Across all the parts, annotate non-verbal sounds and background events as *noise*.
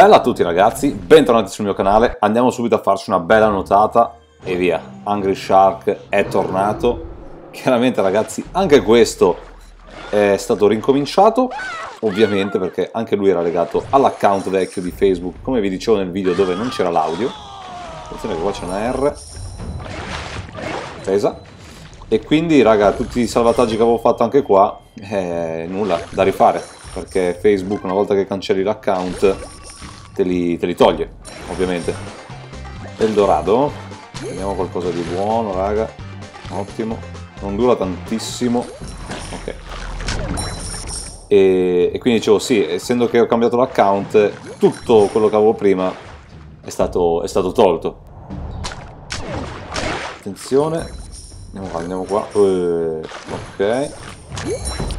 Bella a tutti ragazzi, bentornati sul mio canale, andiamo subito a farci una bella notata e via. Angry Shark è tornato, chiaramente ragazzi anche questo è stato rincominciato, ovviamente perché anche lui era legato all'account vecchio di Facebook, come vi dicevo nel video dove non c'era l'audio. Attenzione che qua c'è una R, pesa. E quindi raga, tutti i salvataggi che avevo fatto anche qua, eh, nulla, da rifare, perché Facebook una volta che cancelli l'account te li, te li toglie, ovviamente. Eldorado, vediamo qualcosa di buono, raga. Ottimo. Non dura tantissimo. Ok. E, e quindi dicevo, sì, essendo che ho cambiato l'account, tutto quello che avevo prima è stato, è stato tolto. Attenzione. Andiamo qua, andiamo qua. Uh, ok.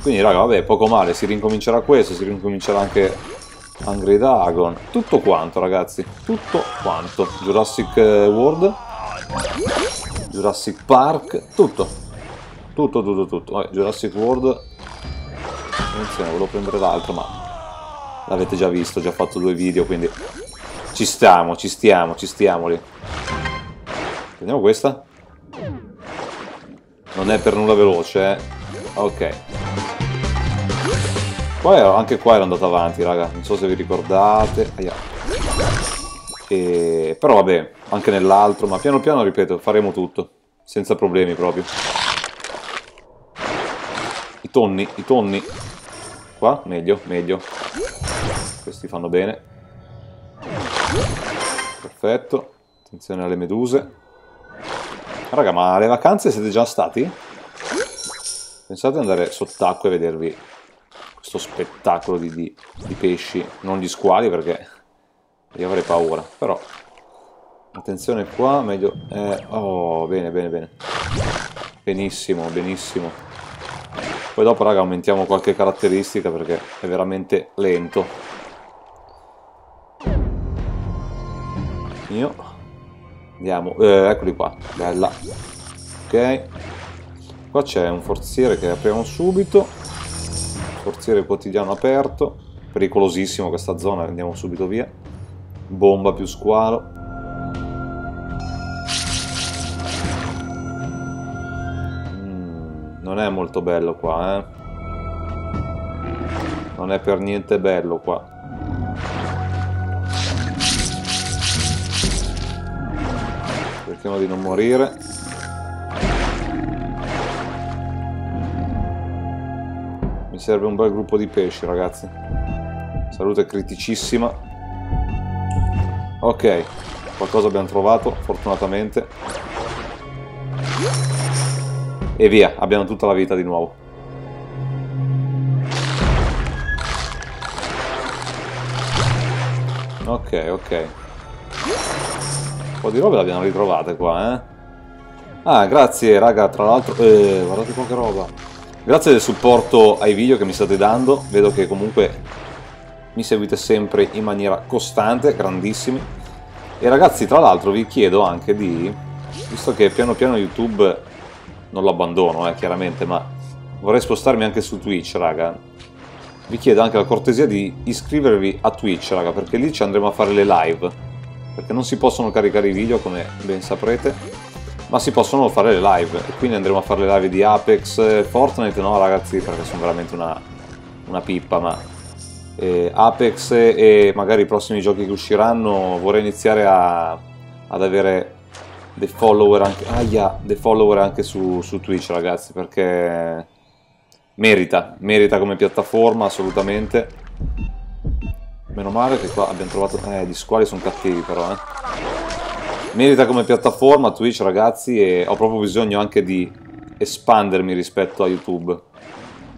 Quindi raga, vabbè, poco male, si rincomincerà questo, si rincomincerà anche Angry Dragon, tutto quanto ragazzi, tutto quanto. Jurassic eh, World, Jurassic Park, tutto. Tutto, tutto, tutto. Vabbè, Jurassic World, attenzione, volevo prendere l'altro, ma l'avete già visto, ho già fatto due video, quindi ci stiamo, ci stiamo, ci stiamo lì. Prendiamo questa. Non è per nulla veloce, eh. Ok. Qua anche qua ero andato avanti, raga. Non so se vi ricordate. E... Però vabbè, anche nell'altro. Ma piano piano, ripeto, faremo tutto. Senza problemi proprio. I tonni, i tonni. Qua, meglio, meglio. Questi fanno bene. Perfetto. Attenzione alle meduse. Raga, ma alle vacanze siete già stati? Pensate ad andare sott'acqua e vedervi questo spettacolo di, di, di, pesci, non gli squali perché io avrei paura, però attenzione qua, meglio, eh, oh bene bene bene, benissimo benissimo, poi dopo raga aumentiamo qualche caratteristica perché è veramente lento, io, andiamo, eh, eccoli qua, bella, ok, qua c'è un forziere che apriamo subito, forziere quotidiano aperto, pericolosissimo questa zona, andiamo subito via, bomba più squalo, mm, non è molto bello qua, eh? non è per niente bello qua. Cerchiamo di non morire. Serve un bel gruppo di pesci, ragazzi. Salute criticissima. Ok, qualcosa abbiamo trovato, fortunatamente. E via, abbiamo tutta la vita di nuovo. Ok, ok. Un po' di robe l'abbiamo ritrovate qua, eh. Ah, grazie, raga, tra l'altro... Eh, guardate qua che roba. Grazie del supporto ai video che mi state dando, vedo che comunque mi seguite sempre in maniera costante, grandissimi. E ragazzi, tra l'altro vi chiedo anche di, visto che piano piano YouTube non lo abbandono, eh, chiaramente, ma vorrei spostarmi anche su Twitch, raga. Vi chiedo anche la cortesia di iscrivervi a Twitch, raga, perché lì ci andremo a fare le live. Perché non si possono caricare i video, come ben saprete ma si possono fare le live. E quindi andremo a fare le live di Apex, Fortnite no ragazzi perché sono veramente una, una pippa ma eh, Apex e magari i prossimi giochi che usciranno vorrei iniziare a, ad avere dei follower anche, yeah, dei follower anche su, su Twitch ragazzi perché merita, merita come piattaforma assolutamente. Meno male che qua abbiamo trovato, eh gli squali sono cattivi però eh merita come piattaforma Twitch ragazzi e ho proprio bisogno anche di espandermi rispetto a YouTube.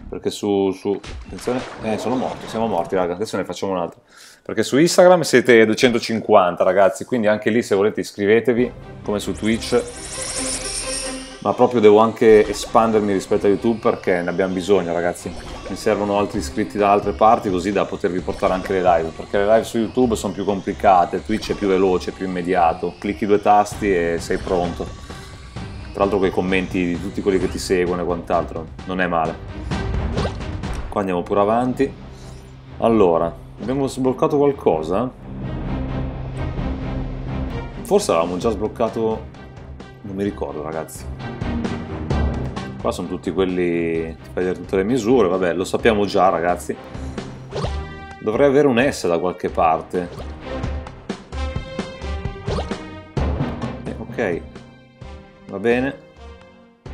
Perché su, su... attenzione, eh sono morto, siamo morti raga, adesso ne facciamo un altro. Perché su Instagram siete 250 ragazzi quindi anche lì se volete iscrivetevi come su Twitch ma proprio devo anche espandermi rispetto a YouTube perché ne abbiamo bisogno ragazzi. Mi servono altri iscritti da altre parti così da potervi portare anche le live perché le live su YouTube sono più complicate Twitch è più veloce, più immediato. Clicchi due tasti e sei pronto. Tra l'altro quei commenti di tutti quelli che ti seguono e quant'altro non è male. Qua andiamo pure avanti. Allora abbiamo sbloccato qualcosa? Forse avevamo già sbloccato... Non mi ricordo, ragazzi. Qua sono tutti quelli... Fai tutte le misure, vabbè, lo sappiamo già, ragazzi. Dovrei avere un S da qualche parte. Eh, ok. Va bene.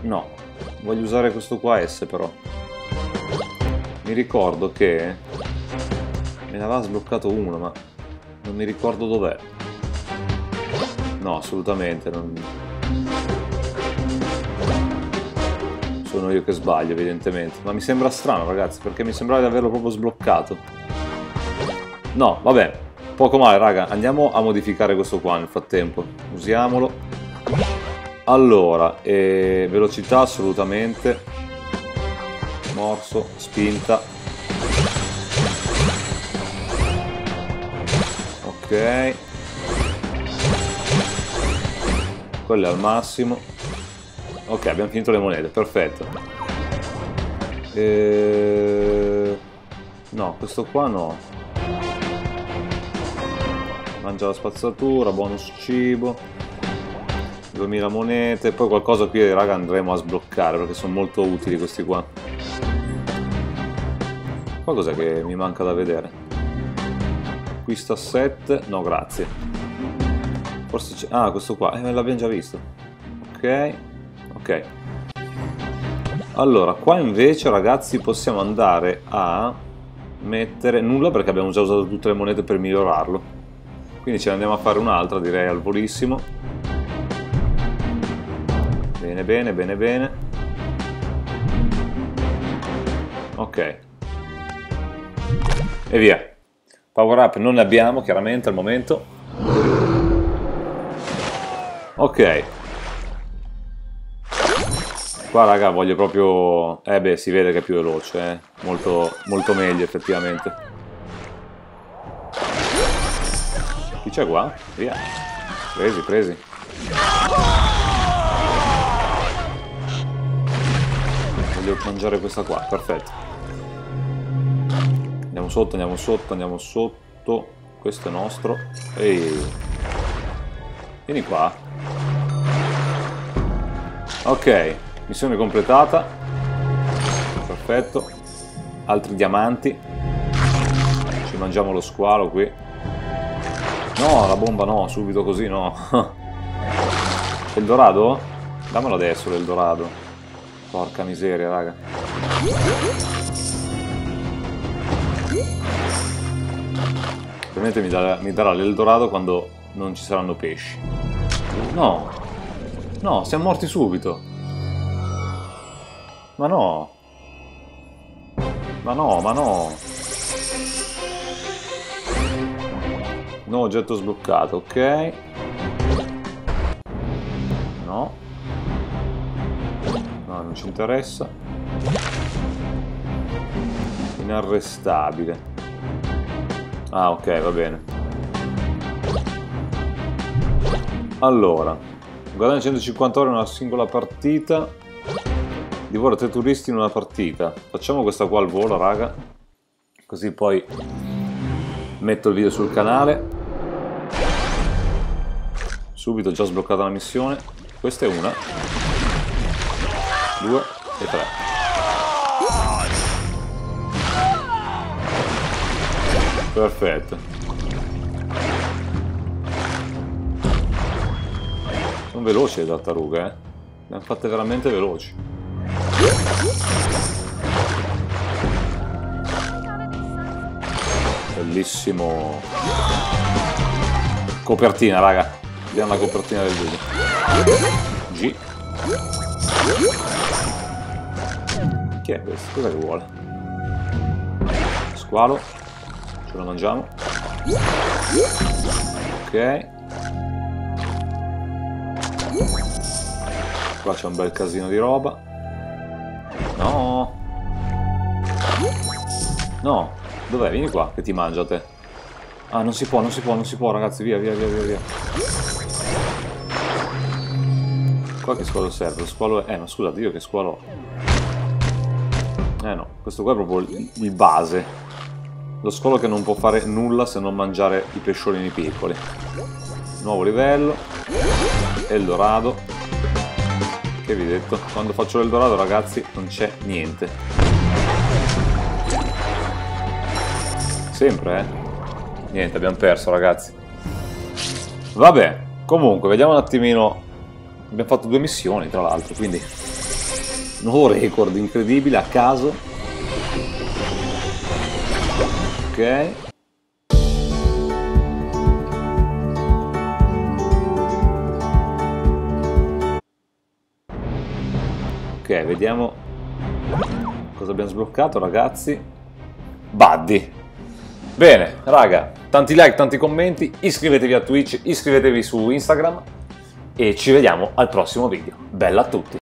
No. Voglio usare questo qua S, però. Mi ricordo che... Me ne aveva sbloccato uno, ma... Non mi ricordo dov'è. No, assolutamente non... Sono io che sbaglio, evidentemente. Ma mi sembra strano, ragazzi, perché mi sembrava di averlo proprio sbloccato. No, vabbè. Poco male, raga. Andiamo a modificare questo qua nel frattempo. Usiamolo. Allora, eh, velocità assolutamente. Morso, spinta. Ok. Quello è al massimo. Ok, abbiamo finito le monete, perfetto. E... No, questo qua no. Mangia la spazzatura, bonus cibo. 2000 monete, poi qualcosa qui raga andremo a sbloccare perché sono molto utili questi qua. Qua cos'è che mi manca da vedere? Acquista 7, no grazie. Forse c'è... Ah, questo qua, eh, l'abbiamo già visto. Ok, Allora, qua invece ragazzi possiamo andare a mettere nulla perché abbiamo già usato tutte le monete per migliorarlo. Quindi ce ne andiamo a fare un'altra, direi al volissimo. Bene, bene, bene, bene. Ok. E via. Power up non ne abbiamo chiaramente al momento. Ok. Qua raga voglio proprio... Eh beh, si vede che è più veloce, eh. Molto, molto meglio effettivamente. Chi c'è qua? Via. Presi, presi. Voglio mangiare questa qua, perfetto. Andiamo sotto, andiamo sotto, andiamo sotto. Questo è nostro. Ehi. Vieni qua. Ok, missione completata. Perfetto. Altri diamanti. Ci mangiamo lo squalo qui. No, la bomba no, subito così no. *laughs* Eldorado? Dammelo adesso l'Eldorado. Porca miseria, raga. Ovviamente mi, darà, mi darà l'Eldorado quando non ci saranno pesci. No. No, siamo morti subito. Ma no. Ma no, ma no. No oggetto sbloccato, ok. No. No, non ci interessa. Inarrestabile. Ah, ok, va bene. Allora, guadagna 150 ore in una singola partita. Divora tre turisti in una partita. Facciamo questa qua al volo, raga. Così poi metto il video sul canale. Subito già sbloccata la missione. Questa è una. Due e tre. Perfetto. Sono veloci le tartarughe, eh. Le hanno fatte veramente veloci. Bellissimo. Copertina, raga. Vediamo la copertina del video. G. Chi è questo? Cosa che vuole? Squalo. Ce lo mangiamo. Ok. Qua c'è un bel casino di roba. No. No. Dov'è? Vieni qua che ti mangia te. Ah, non si può, non si può, non si può, ragazzi. Via, via, via, via, via. Qua che squalo serve? Lo squalo è... Eh, ma scusate, io che squalo? Eh no, questo qua è proprio il base. Lo scolo che non può fare nulla se non mangiare i pesciolini piccoli. nuovo livello, Eldorado, che vi ho detto, quando faccio l'Eldorado ragazzi non c'è niente. Sempre, eh? Niente, abbiamo perso ragazzi. Vabbè, comunque, vediamo un attimino. Abbiamo fatto due missioni, tra l'altro, quindi... Nuovo record incredibile, a caso. Ok. Vediamo cosa abbiamo sbloccato, ragazzi. Buddy. Bene, raga, tanti like, tanti commenti, iscrivetevi a Twitch, iscrivetevi su Instagram e ci vediamo al prossimo video. Bella a tutti!